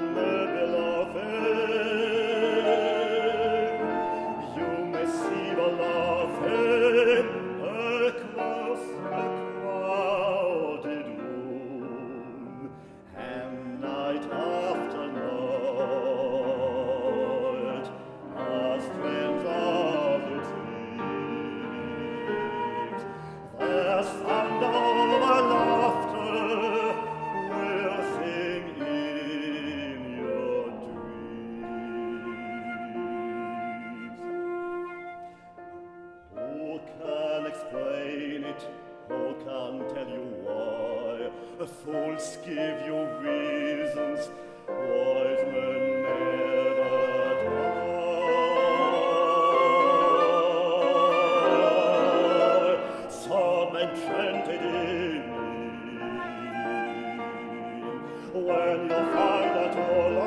on the the fools give you reasons wise men never die. Some enchanted in when you find that all